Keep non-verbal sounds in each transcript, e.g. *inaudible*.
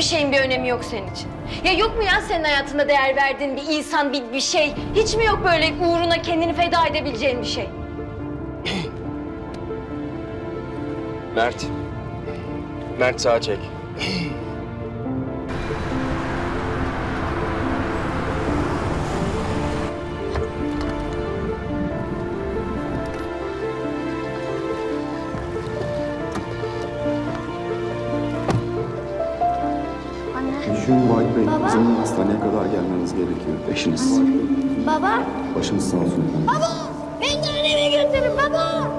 hiçbir şeyin bir önemi yok senin için. Ya yok mu ya senin hayatında değer verdiğin bir insan, bir, bir şey? Hiç mi yok böyle uğruna kendini feda edebileceğin bir şey? *clears throat* Mert. Mert sağa çek. Üşüyorum Vahit Bey. Bizim hastaneye kadar gelmeniz gerekiyor. Eşiniz. Baba, Başınız sağ olsun baba! Beni anneme götürün baba!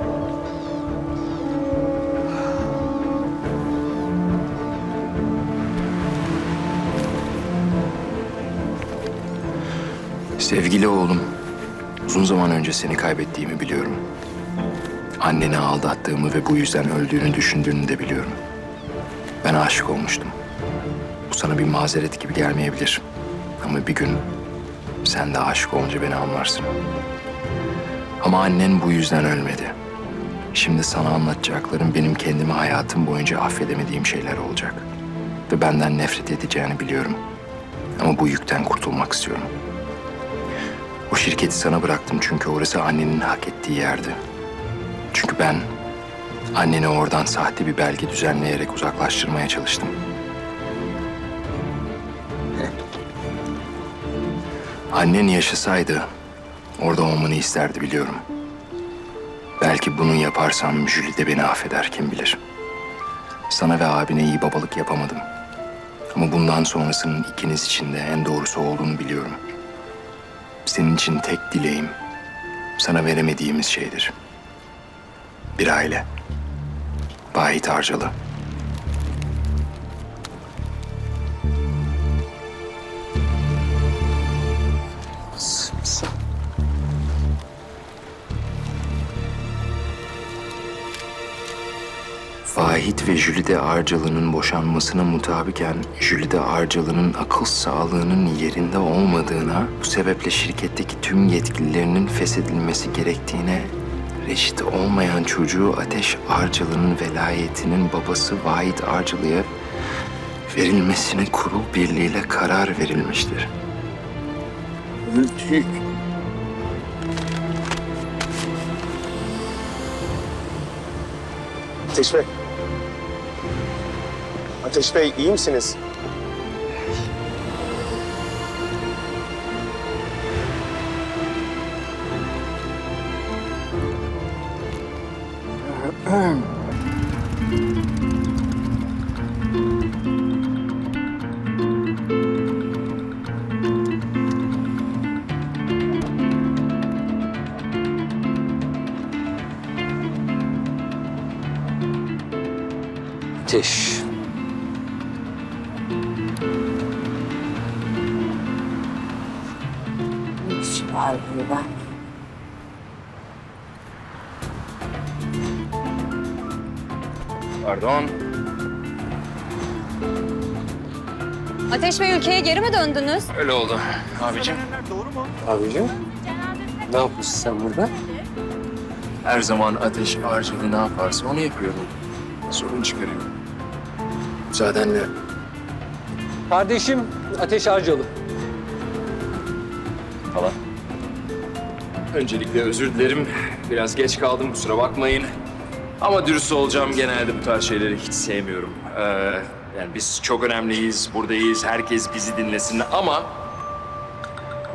Sevgili oğlum, uzun zaman önce seni kaybettiğimi biliyorum. Anneni aldattığımı ve bu yüzden öldüğünü düşündüğünü de biliyorum. Ben aşık olmuştum. Sana bir mazeret gibi gelmeyebilir. Ama bir gün sen de aşık olunca beni anlarsın. Ama annen bu yüzden ölmedi. Şimdi sana anlatacaklarım benim kendimi hayatım boyunca affedemediğim şeyler olacak. Ve benden nefret edeceğini biliyorum. Ama bu yükten kurtulmak istiyorum. O şirketi sana bıraktım çünkü orası annenin hak ettiği yerdi. Çünkü ben anneni oradan sahte bir belge düzenleyerek uzaklaştırmaya çalıştım. Annen yaşasaydı orada olmanı isterdi biliyorum. Belki bunu yaparsam Julie de beni affeder kim bilir. Sana ve abine iyi babalık yapamadım. Ama bundan sonrasının ikiniz için de en doğrusu olduğunu biliyorum. Senin için tek dileğim sana veremediğimiz şeydir. Bir aile. Vahit Arcalı. Vahit ve Jülide Arcalı'nın boşanmasına mutabiken Jülide Arcalı'nın akıl sağlığının yerinde olmadığına, bu sebeple şirketteki tüm yetkililerinin feshedilmesi gerektiğine, reşit olmayan çocuğu Ateş Arcalı'nın velayetinin babası Vahit Arcalı'ya verilmesine kurul birliğiyle karar verilmiştir. Öldük. Ateş Bey. Ateş Bey iyi misiniz? Geri mi döndünüz? Öyle oldu. Abicim. Abicim. Ne yapıyorsun sen burada? Her zaman ateş Arcalı ne yaparsa onu yapıyorum. Sorun çıkarıyor. Müsaadenle. Kardeşim Ateş Arcalı. falan. Öncelikle özür dilerim. Biraz geç kaldım kusura bakmayın. Ama dürüst olacağım genelde bu tarz şeyleri hiç sevmiyorum. Ee, yani biz çok önemliyiz, buradayız, herkes bizi dinlesin ama...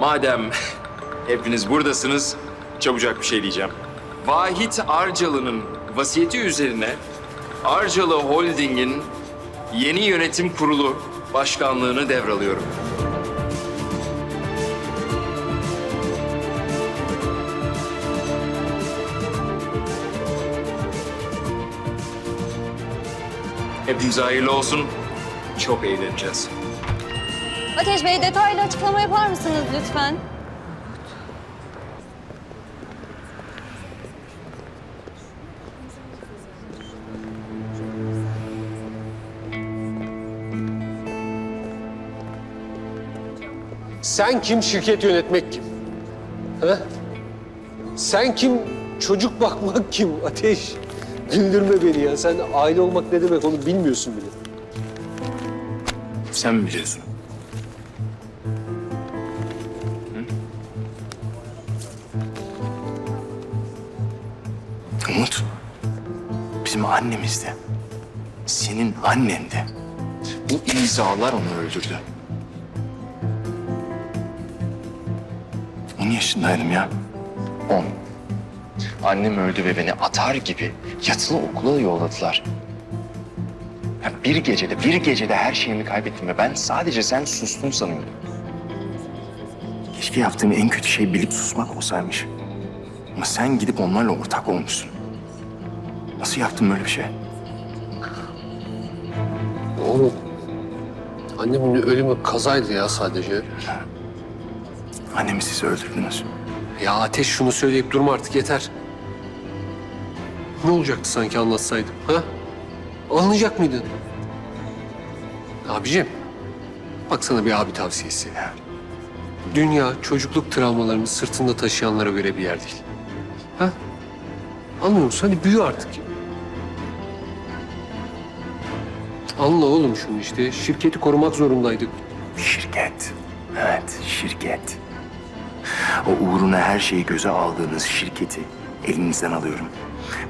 Madem *laughs* hepiniz buradasınız, çabucak bir şey diyeceğim. Vahit Arcalı'nın vasiyeti üzerine Arcalı Holding'in yeni yönetim kurulu başkanlığını devralıyorum. Hepinize hayırlı olsun. Çok eğleneceğiz. Ateş Bey detaylı açıklama yapar mısınız lütfen? Sen kim şirket yönetmek kim? Ha? Sen kim çocuk bakmak kim Ateş? Güldürme beni ya. Sen aile olmak ne demek onu bilmiyorsun bile. Sen mi biliyorsun? Hı? Umut, bizim annemiz de, senin annen de bu imzalar onu öldürdü. On yaşındaydım ya. On. Annem öldü ve beni atar gibi yatılı okula yolladılar. Ya bir gecede, bir gecede her şeyimi kaybettim ve ben sadece sen sustun sanıyordum. Keşke yaptığım en kötü şey bilip susmak olsaymış. Ama sen gidip onlarla ortak olmuşsun. Nasıl yaptın böyle bir şey? Oğlum, annemin ölümü kazaydı ya sadece. Annemi siz öldürdünüz. Ya Ateş şunu söyleyip durma artık yeter. Ne olacaktı sanki anlatsaydım ha? Anlayacak mıydın? Abicim, bak sana bir abi tavsiyesi. Dünya çocukluk travmalarını sırtında taşıyanlara göre bir yer değil. Ha? Anlıyor musun? Hadi büyü artık. Anla oğlum şunu işte. Şirketi korumak zorundaydık. Şirket. Evet, şirket. O uğruna her şeyi göze aldığınız şirketi elinizden alıyorum.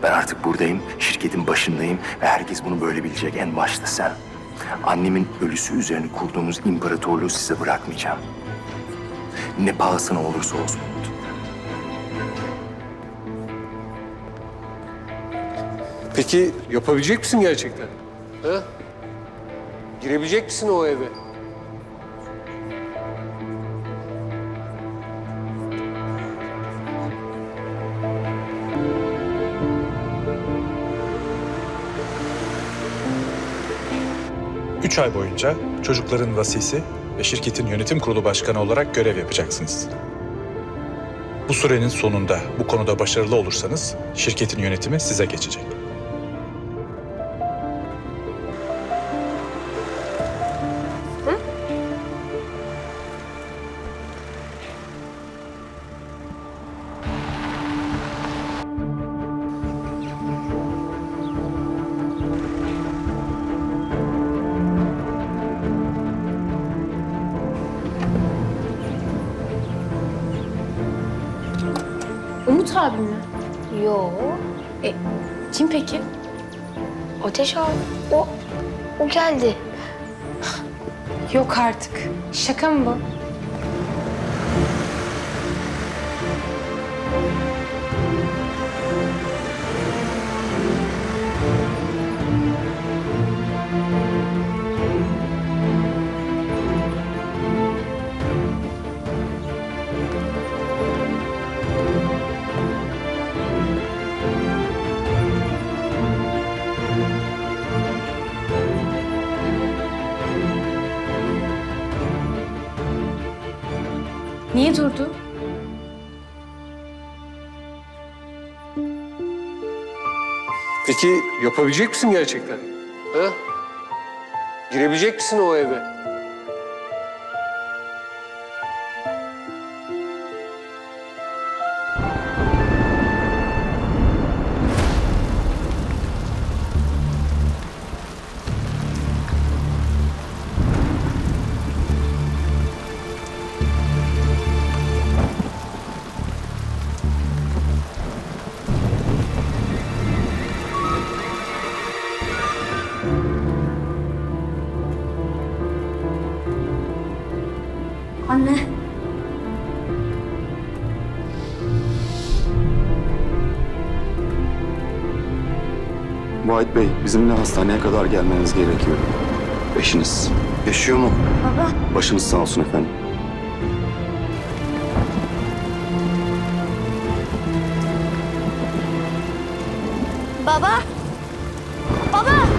Ben artık buradayım, şirketin başındayım ve herkes bunu böyle bilecek en başta sen. Annemin ölüsü üzerine kurduğumuz imparatorluğu size bırakmayacağım. Ne pahasına olursa olsun. Peki yapabilecek misin gerçekten? Ha? Girebilecek misin o eve? Ay boyunca çocukların vasisi ve şirketin yönetim kurulu başkanı olarak görev yapacaksınız. Bu sürenin sonunda bu konuda başarılı olursanız şirketin yönetimi size geçecek. Artık. Şaka mı bu? Niye durdu? Peki yapabilecek misin gerçekten? Ha? Girebilecek misin o eve? Bizimle hastaneye kadar gelmeniz gerekiyor. Eşiniz. Yaşıyor mu? Baba. Başınız sağ olsun efendim. Baba. Baba.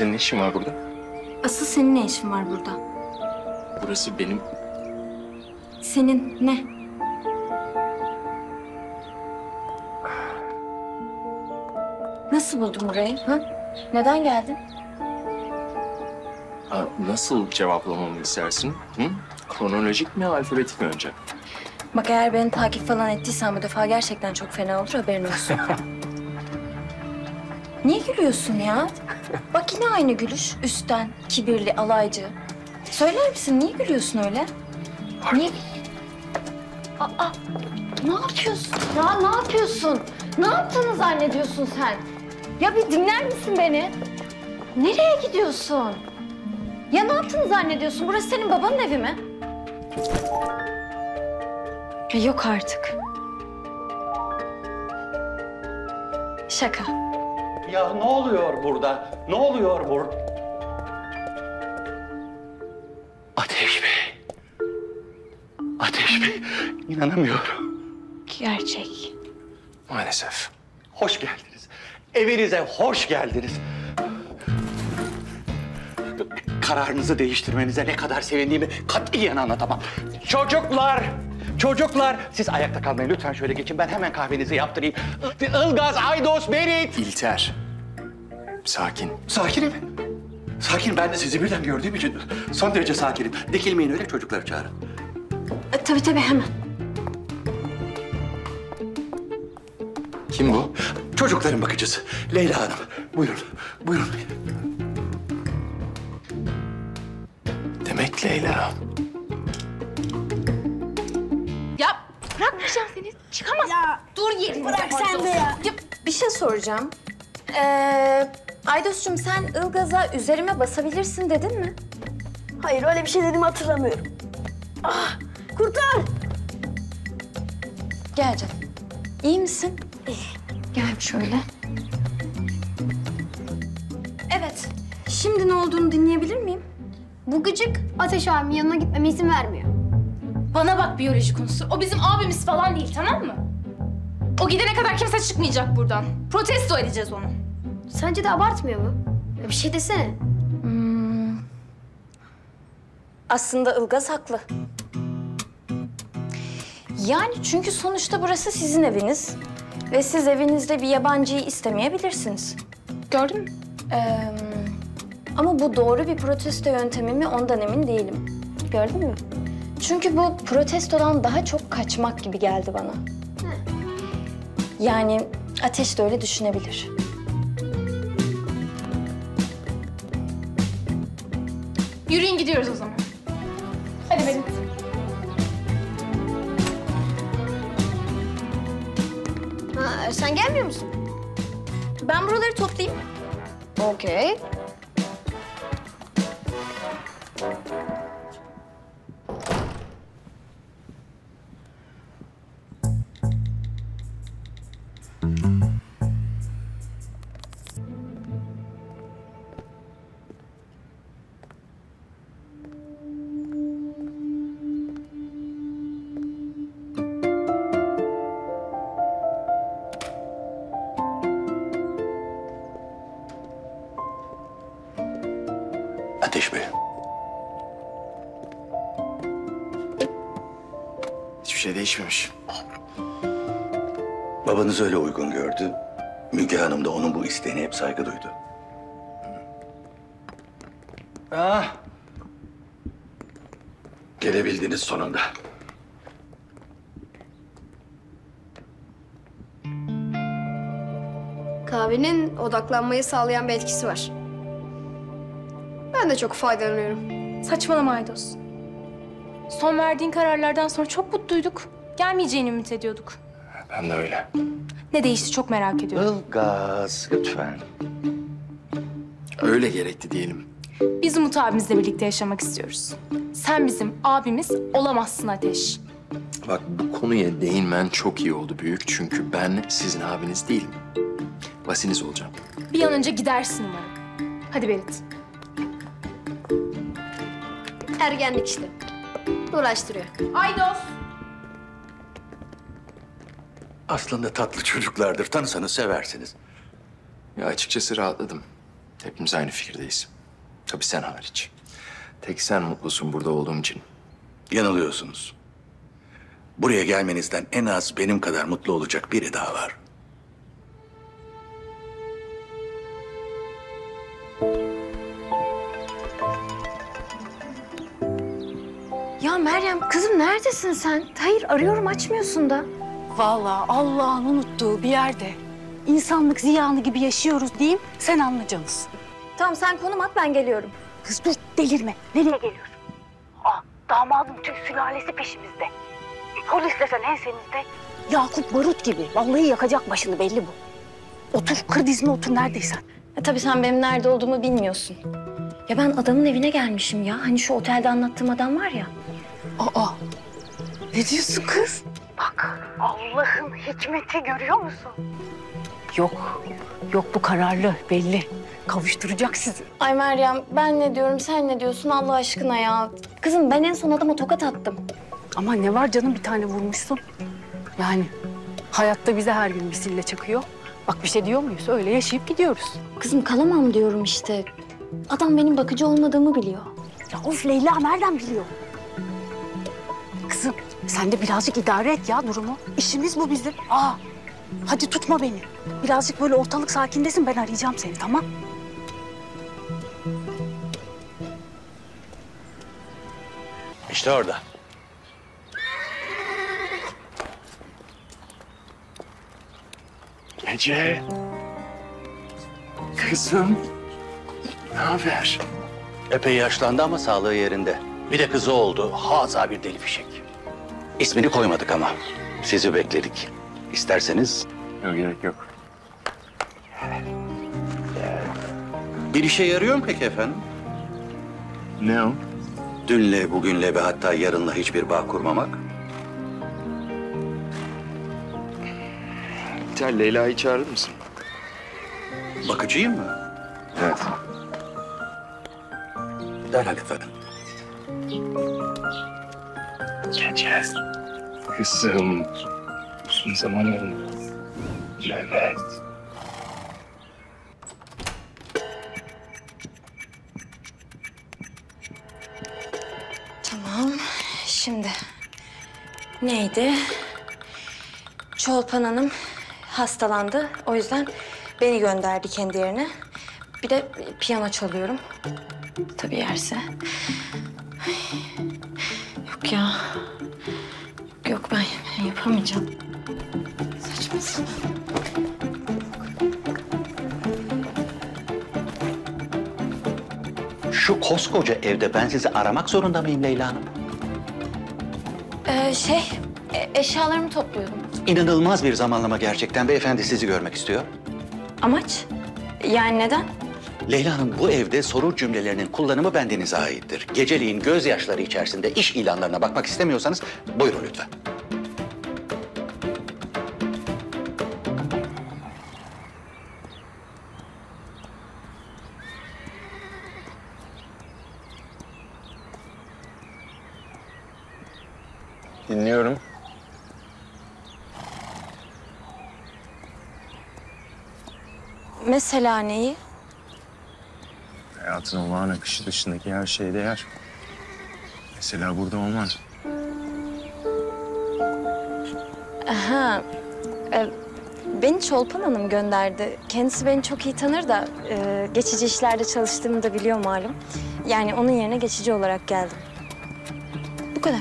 Senin ne işin var burada? Asıl senin ne işin var burada? Burası benim... Senin ne? Nasıl buldun burayı? Ha? Neden geldin? Ha, nasıl cevaplamamı istersin? Hı? Kronolojik mi, alfabetik mi önce? Bak eğer beni takip falan ettiysen bu defa gerçekten çok fena olur haberin olsun. *laughs* Niye gülüyorsun ya? Bak yine aynı gülüş. Üstten, kibirli, alaycı. Söyler misin niye gülüyorsun öyle? Niye? Aa, ne yapıyorsun? Ya ne yapıyorsun? Ne yaptığını zannediyorsun sen? Ya bir dinler misin beni? Nereye gidiyorsun? Ya ne yaptığını zannediyorsun? Burası senin babanın evi mi? Yok artık. Şaka. Ya ne oluyor burada? Ne oluyor burada? Ateş Bey. Ateş Bey. İnanamıyorum. Gerçek. Maalesef. Hoş geldiniz. Evinize hoş geldiniz. Kararınızı değiştirmenize ne kadar sevindiğimi katiyen anlatamam. Çocuklar! Çocuklar! Siz ayakta kalmayın. Lütfen şöyle geçin. Ben hemen kahvenizi yaptırayım. Ilgaz, Aydos, Berit. İlter. Sakin. Sakinim. Sakin. Ben de sizi birden gördüğüm için son derece sakinim. Dikilmeyin öyle çocukları çağırın. E, tabii tabii hemen. Kim bu? Çocukların bakıcısı. Leyla Hanım. Buyurun. Buyurun. Demek Leyla. Çıkamaz. Ya dur yerine. Bırak sen de ya. Bir şey soracağım. Ee, Aydos'cum sen Ilgaz'a üzerime basabilirsin dedin mi? Hayır öyle bir şey dediğimi hatırlamıyorum. Ah, kurtar. Gel canım. İyi misin? İyi. Gel şöyle. Evet. Şimdi ne olduğunu dinleyebilir miyim? Bu gıcık Ateş abimin yanına gitmeme izin vermiyor. Bana bak biyoloji konusu. O bizim abimiz falan değil tamam mı? O gidene kadar kimse çıkmayacak buradan. Protesto edeceğiz onu. Sence de abartmıyor mu? Ya bir şey desene. Hmm. Aslında Ilgaz haklı. Yani çünkü sonuçta burası sizin eviniz. Ve siz evinizde bir yabancıyı istemeyebilirsiniz. Gördün mü? Ee, ama bu doğru bir protesto yöntemi mi ondan emin değilim. Gördün mü? Çünkü bu protestodan daha çok kaçmak gibi geldi bana. Yani Ateş de öyle düşünebilir. Yürüyün gidiyoruz o zaman. Hadi benim. Ha, sen gelmiyor musun? Ben buraları toplayayım. Okey. Babanız öyle uygun gördü. Müge Hanım da onun bu isteğine hep saygı duydu. Ah. Gelebildiniz sonunda. Kahvenin odaklanmayı sağlayan bir etkisi var. Ben de çok faydalanıyorum. Saçmalama Aydos. Son verdiğin kararlardan sonra çok mutluyduk. Gelmeyeceğini ümit ediyorduk. Ben de öyle. Ne değişti çok merak ediyorum. Ilgaz lütfen. Öyle gerekti diyelim. Biz Umut abimizle birlikte yaşamak istiyoruz. Sen bizim abimiz olamazsın Ateş. Bak bu konuya değinmen çok iyi oldu büyük. Çünkü ben sizin abiniz değilim. Vasiniz olacağım. Bir an önce gidersin umarım. Hadi Berit. Ergenlik işte. Uğraştırıyor. Aydos. Aslında tatlı çocuklardır. Tanısanız seversiniz. Ya açıkçası rahatladım. Hepimiz aynı fikirdeyiz. Tabii sen hariç. Tek sen mutlusun burada olduğum için. Yanılıyorsunuz. Buraya gelmenizden en az benim kadar mutlu olacak biri daha var. Ya Meryem kızım neredesin sen? Hayır arıyorum açmıyorsun da. Vallahi Allah'ın unuttuğu bir yerde insanlık ziyanı gibi yaşıyoruz diyeyim sen anlayacaksın. Tamam sen konum at ben geliyorum. Kız dur delirme. Nereye geliyorsun? Aa, damadın tüm sülalesi peşimizde. Polis desen ensemizde. Yakup Barut gibi. Vallahi yakacak başını belli bu. Otur kır dizine otur neredeysen. E, tabii sen benim nerede olduğumu bilmiyorsun. Ya ben adamın evine gelmişim ya. Hani şu otelde anlattığım adam var ya. Aa ne diyorsun kız? Bak Allah'ın hikmeti görüyor musun? Yok yok bu kararlı belli. Kavuşturacak sizi. Ay Meryem ben ne diyorum sen ne diyorsun Allah aşkına ya. Kızım ben en son adama tokat attım. Ama ne var canım bir tane vurmuşsun. Yani hayatta bize her gün bir sille çakıyor. Bak bir şey diyor muyuz? Öyle yaşayıp gidiyoruz. Kızım kalamam diyorum işte. Adam benim bakıcı olmadığımı biliyor. Ya of Leyla nereden biliyor? Sen de birazcık idare et ya durumu. İşimiz bu bizim. Aa, hadi tutma beni. Birazcık böyle ortalık sakindesin ben arayacağım seni tamam? İşte orada. Ece. Kızım. Ne haber? Epey yaşlandı ama sağlığı yerinde. Bir de kızı oldu. Haza bir deli fişek. İsmini koymadık ama. Sizi bekledik. İsterseniz Yok gerek yok. bir işe yarıyor mu peki efendim? Ne o? Dünle, bugünle ve hatta yarınla hiçbir bağ kurmamak. Sen Leyla'yı çağırır mısın? Bakıcıyım mı? Evet. Derhal efendim. Ece. Kızım. Uzun zaman oldu. Evet. Tamam. Şimdi neydi? Çolpan Hanım hastalandı. O yüzden beni gönderdi kendi yerine. Bir de piyano çalıyorum. Tabii yerse. Ay. Yok ya. Yok ben, ben yapamayacağım. Saçma sapan. Şu koskoca evde ben sizi aramak zorunda mıyım Leyla Hanım? Ee, şey, e- eşyalarımı topluyordum. İnanılmaz bir zamanlama gerçekten. Beyefendi sizi görmek istiyor. Amaç? Yani neden? Leyla Hanım bu evde soru cümlelerinin kullanımı bendenize aittir. Geceliğin gözyaşları içerisinde iş ilanlarına bakmak istemiyorsanız buyurun lütfen. Dinliyorum. Mesela neyi? Hayatın olağan akışı dışındaki her şeye değer. Mesela burada olmaz. Aha. e, beni Çolpan Hanım gönderdi. Kendisi beni çok iyi tanır da e, geçici işlerde çalıştığımı da biliyor malum. Yani onun yerine geçici olarak geldim. Bu kadar.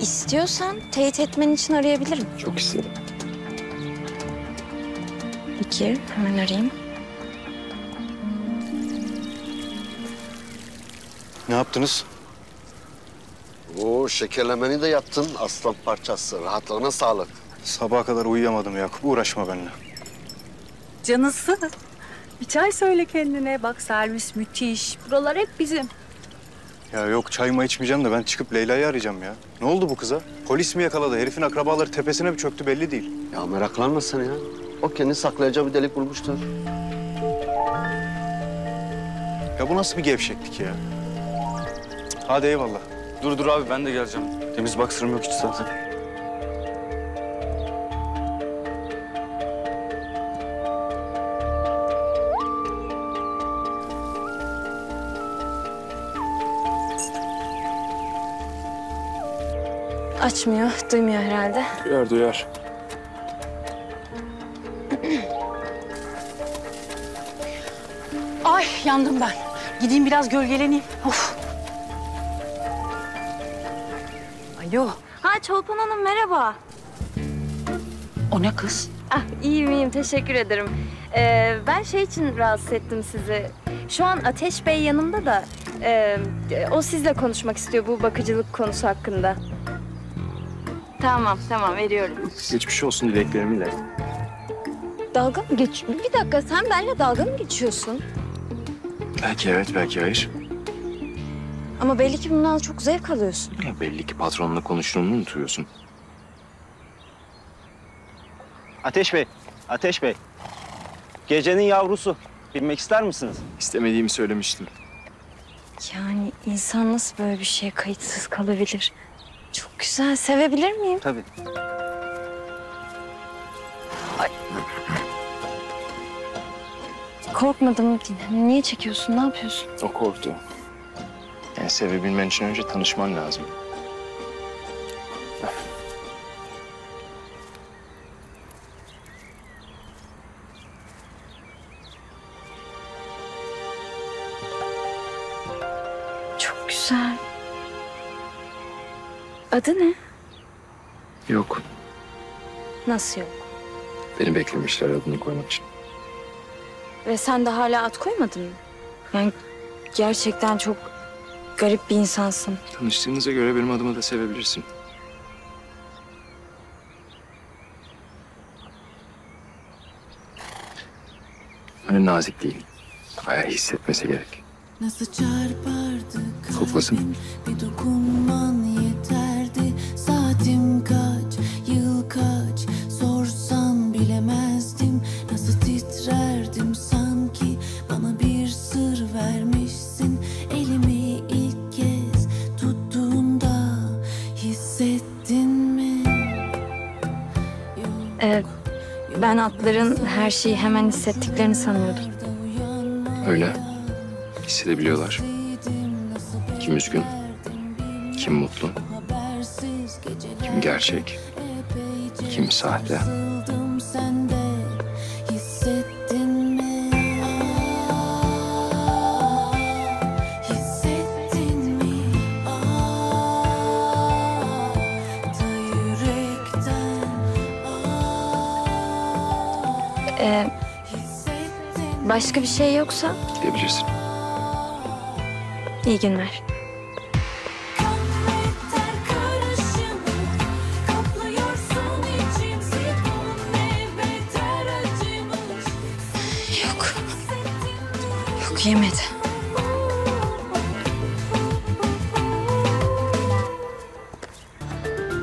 İstiyorsan teyit etmen için arayabilirim. Çok isterim. Peki, hemen arayayım. Ne yaptınız? Oo şekerlemeni de yaptın aslan parçası. Rahatlığına sağlık. Sabaha kadar uyuyamadım Yakup. Uğraşma benimle. Canısı. Bir çay söyle kendine. Bak servis müthiş. Buralar hep bizim. Ya yok çayımı içmeyeceğim de ben çıkıp Leyla'yı arayacağım ya. Ne oldu bu kıza? Polis mi yakaladı? Herifin akrabaları tepesine bir çöktü belli değil. Ya meraklanma sen ya. O kendi saklayacağı bir delik bulmuştur. Ya bu nasıl bir gevşeklik ya? Hadi eyvallah. Dur dur abi ben de geleceğim. Temiz baksırım yok hiç zaten. Açmıyor, duymuyor herhalde. Duyar duyar. Yandım ben. Gideyim biraz gölgeleneyim. Of. Alo. Ha Çolpan Hanım merhaba. O ne kız? Ah iyiyim iyiyim teşekkür ederim. Ee, ben şey için rahatsız ettim sizi. Şu an Ateş Bey yanımda da e, o sizle konuşmak istiyor bu bakıcılık konusu hakkında. Tamam tamam veriyorum. Geçmiş olsun dileklerimi ilet. Dalga mı geç? Bir dakika sen benimle dalga mı geçiyorsun? Belki evet belki hayır. Ama belli ki bundan çok zevk alıyorsun. Ya belli ki patronla konuştuğunu unutuyorsun. Ateş Bey, Ateş Bey. Gecenin yavrusu. Bilmek ister misiniz? İstemediğimi söylemiştim. Yani insan nasıl böyle bir şeye kayıtsız kalabilir? Çok güzel. Sevebilir miyim? Tabii. Korkmadım. Niye çekiyorsun? Ne yapıyorsun? O korktu. Yani sevebilmen için önce tanışman lazım. Çok güzel. Adı ne? Yok. Nasıl yok? Beni beklemişler adını koymak için. Ve sen de hala at koymadın mı? Yani gerçekten çok garip bir insansın. Tanıştığımıza göre benim adımı da sevebilirsin. Öyle nazik değil. Bayağı hissetmesi gerek. Nasıl çarpardı Koklasın. kalbin, Bir dokunman yeterdi Saatim kaç, yıl ben atların her şeyi hemen hissettiklerini sanıyordum. Öyle. Hissedebiliyorlar. Kim üzgün, kim mutlu, kim gerçek, kim sahte. Başka bir şey yoksa Gidebilirsin. iyi günler. Kaplıyorsun içimizi Bu ne beter acımış Yok. Yok yemedi.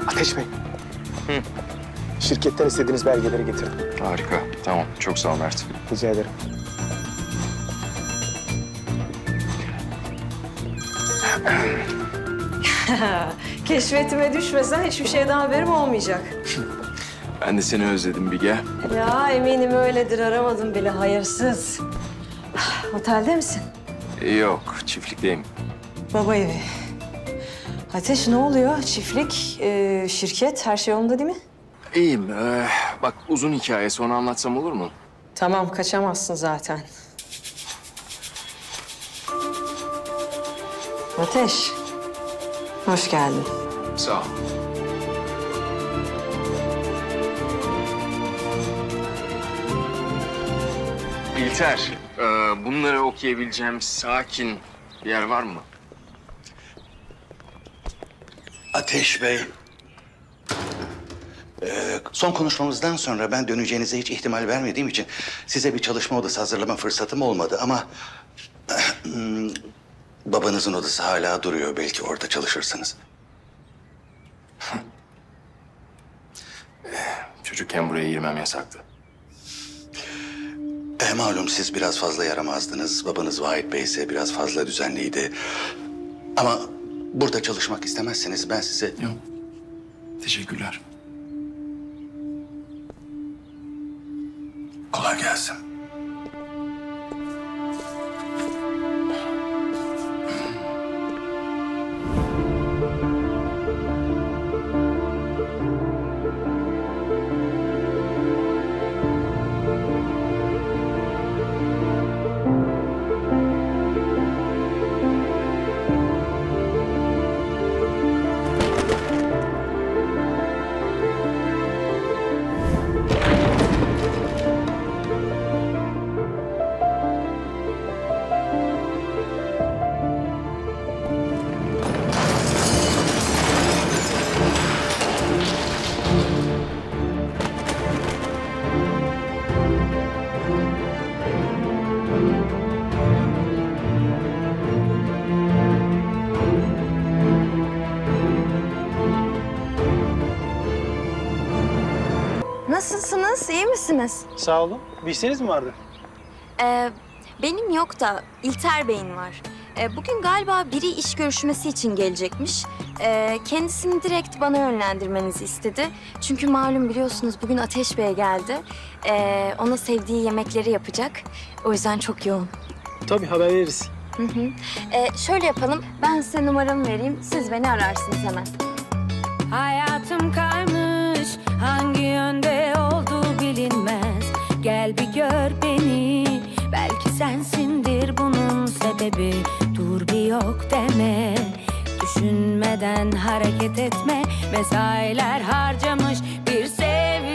Ateş Bey. Şirketten istediğiniz belgeleri getirdim. Harika. Tamam. Çok sağ ol Mert. Rica ederim. Keşfetime düşmesen hiçbir şeyden haberim olmayacak. Ben de seni özledim Bige. Ya eminim öyledir aramadım bile hayırsız. Otelde misin? Yok, çiftlikteyim. Baba evi. Ateş ne oluyor? Çiftlik, e, şirket her şey yolunda değil mi? İyiyim. Ee, bak uzun hikaye sonra anlatsam olur mu? Tamam kaçamazsın zaten. Ateş. Hoş geldin. Sağ. İlter, e, bunları okuyabileceğim sakin bir yer var mı? Ateş Bey. Ee, son konuşmamızdan sonra ben döneceğinize hiç ihtimal vermediğim için size bir çalışma odası hazırlama fırsatım olmadı ama *clears throat* hmm, babanızın odası hala duruyor. Belki orada çalışırsınız. Çocukken buraya girmem yasaktı. E, malum siz biraz fazla yaramazdınız. Babanız Vahit Bey ise biraz fazla düzenliydi. Ama burada çalışmak istemezseniz ben size... Yok. Teşekkürler. Kolay gelsin. Misiniz? Sağ olun. Bir isteğiniz mi vardı? Ee, benim yok da İlter Bey'in var. Ee, bugün galiba biri iş görüşmesi için gelecekmiş. Ee, kendisini direkt bana yönlendirmenizi istedi. Çünkü malum biliyorsunuz bugün Ateş Bey geldi. Ee, ona sevdiği yemekleri yapacak. O yüzden çok yoğun. Tabii haber veririz. Hı hı. Ee, şöyle yapalım. Ben size numaramı vereyim. Siz beni ararsınız hemen. Hayatım kaymış hangi yönde olduğu bilinmez Gel bir gör beni. Belki sensindir bunun sebebi. Dur bir yok deme. Düşünmeden hareket etme. Mesailer harcamış bir sevgilin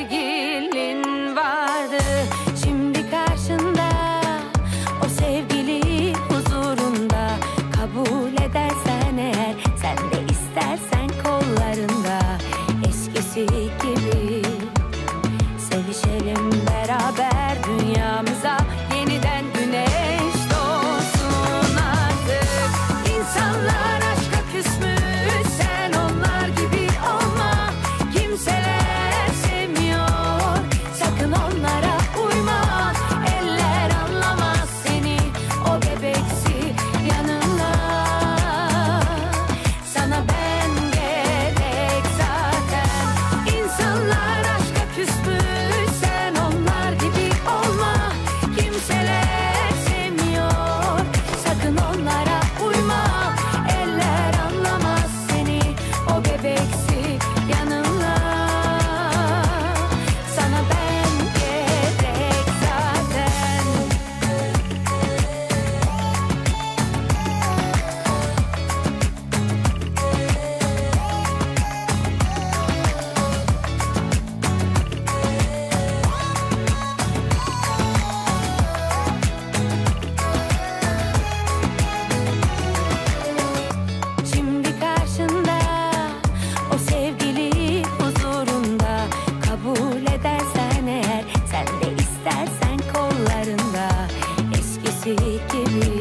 eskisi gibi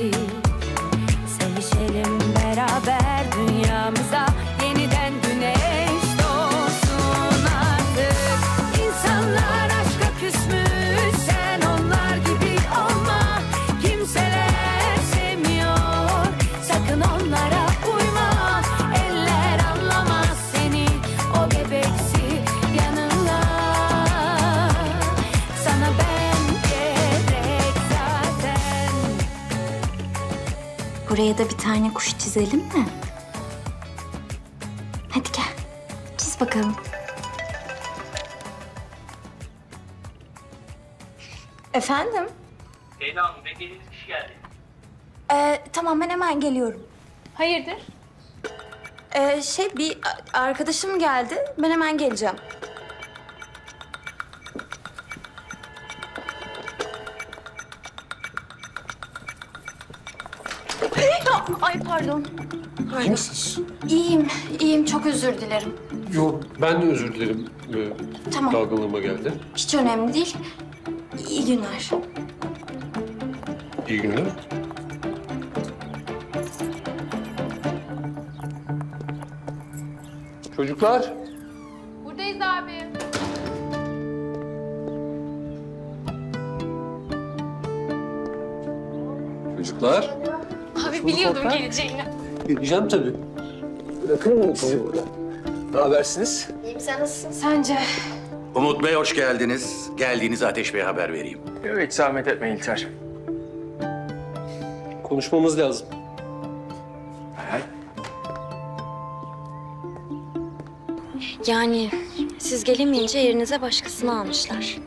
Buraya da bir tane kuş çizelim mi? Hadi gel. Çiz bakalım. Efendim? Leyla Hanım beklediğiniz kişi geldi. Ee, tamam ben hemen geliyorum. Hayırdır? Ee, şey bir arkadaşım geldi. Ben hemen geleceğim. Pardon. İyi misiniz? İyiyim, iyiyim. Çok özür dilerim. Yok ben de özür dilerim. Böyle Tamam. Dalgınlığıma geldi. Hiç önemli değil. İyi günler. İyi günler. Çocuklar. Buradayız abi. Çocuklar. Abi biliyordum geleceğini. Geleceğim tabii. Bırakır mıyım sizi burada? Ne habersiniz? İyiyim, sen nasılsın? Sence? Umut Bey hoş geldiniz. Geldiğinizi Ateş Bey'e haber vereyim. Yok hiç zahmet etme İlter. Konuşmamız lazım. Yani siz gelemeyince yerinize başkasını almışlar.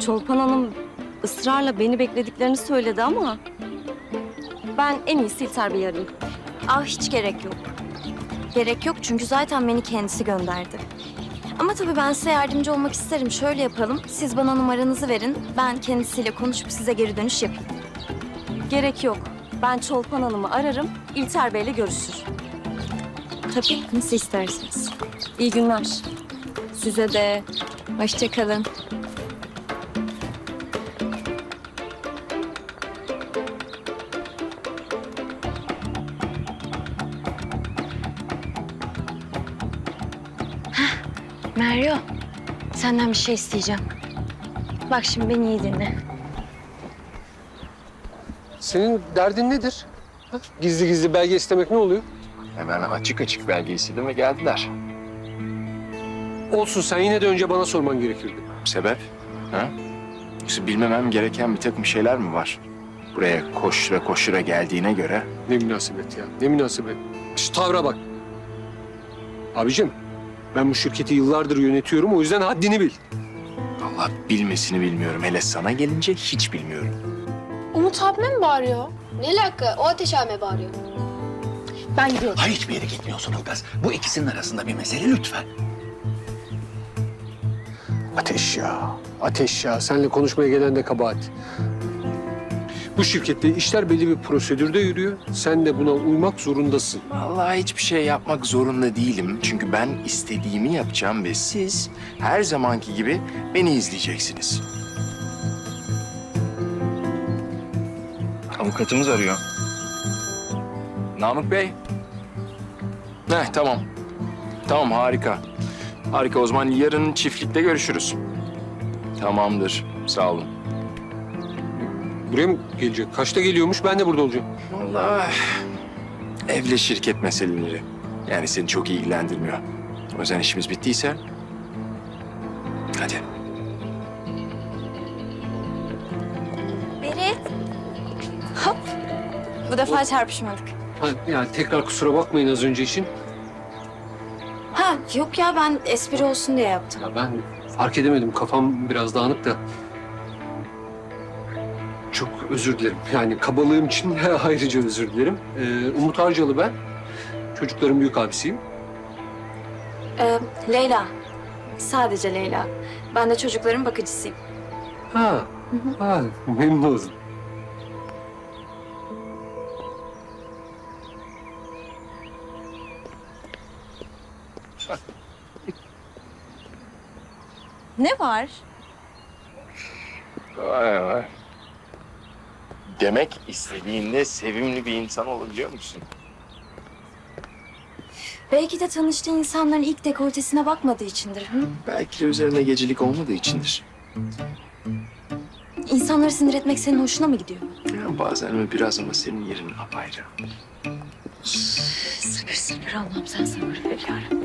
Çolpan Hanım ısrarla beni beklediklerini söyledi ama... ...ben en iyisi İlter Bey'i arayayım. Ah hiç gerek yok. Gerek yok çünkü zaten beni kendisi gönderdi. Ama tabii ben size yardımcı olmak isterim. Şöyle yapalım. Siz bana numaranızı verin. Ben kendisiyle konuşup size geri dönüş yapayım. Gerek yok. Ben Çolpan Hanım'ı ararım, İlter Bey'le görüşür. Tabii nasıl isterseniz. İyi günler. Size de. Hoşçakalın. Senden bir şey isteyeceğim. Bak şimdi beni iyi dinle. Senin derdin nedir? Ha? Gizli gizli belge istemek ne oluyor? Hemen açık açık belge istedim ve geldiler. Olsun sen yine de önce bana sorman gerekirdi. Sebep? Ha? Yoksa bilmemem gereken bir takım şeyler mi var? Buraya koştura koştura geldiğine göre Ne münasebet ya, ne münasebet. Şu tavra bak. Abicim, ben bu şirketi yıllardır yönetiyorum, o yüzden haddini bil. Allah bilmesini bilmiyorum. Hele sana gelince hiç bilmiyorum. Umut abime mi bağırıyor? Ne alaka? O ateş abime bağırıyor. Ben gidiyorum. Hayır hiçbir yere gitmiyorsun Ilgaz. Bu ikisinin arasında bir mesele lütfen. Ateş ya, ateş ya. Seninle konuşmaya gelen de kabahat. Bu şirkette işler belli bir prosedürde yürüyor. Sen de buna uymak zorundasın. Vallahi hiçbir şey yapmak zorunda değilim. Çünkü ben istediğimi yapacağım ve siz her zamanki gibi beni izleyeceksiniz. Avukatımız arıyor. Namık Bey. Heh, tamam. Tamam, harika. Harika, o zaman yarın çiftlikte görüşürüz. Tamamdır, sağ olun. Buraya mı gelecek? Kaçta geliyormuş? Ben de burada olacağım. Vallahi evle şirket meseleleri. Yani seni çok ilgilendirmiyor. O yüzden işimiz bittiyse... Hadi. Berit. Hop. Bu defa çarpışmadık. Ha, yani tekrar kusura bakmayın az önce için. Ha yok ya ben espri olsun diye yaptım. Ya ben fark edemedim. Kafam biraz dağınık da. Çok özür dilerim. Yani kabalığım için ayrıca özür dilerim. Ee, Umut Arcalı ben. Çocukların büyük abisiyim. Ee, Leyla. Sadece Leyla. Ben de çocukların bakıcısıyım. Ha, ha memnun oldum. Ne var? Vay vay. Demek istediğinde sevimli bir insan olabiliyor musun? Belki de tanıştığı insanların ilk dekoltesine bakmadığı içindir. Hı? Belki de üzerine gecelik olmadığı içindir. İnsanları sinir etmek senin hoşuna mı gidiyor? Ya bazen öyle biraz ama senin yerin apayrı. Sabır sabır Allah'ım sen sabır ver yarabbim.